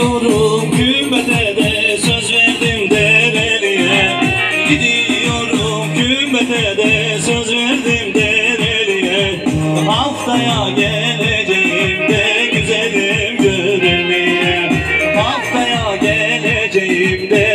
Gidiyorum kümete de söz verdim dereliye. Gidiyorum kümete de söz verdim dereliye. Haftaya geleceğim de güzelim gönüllüye Haftaya geleceğim de